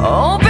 Oh,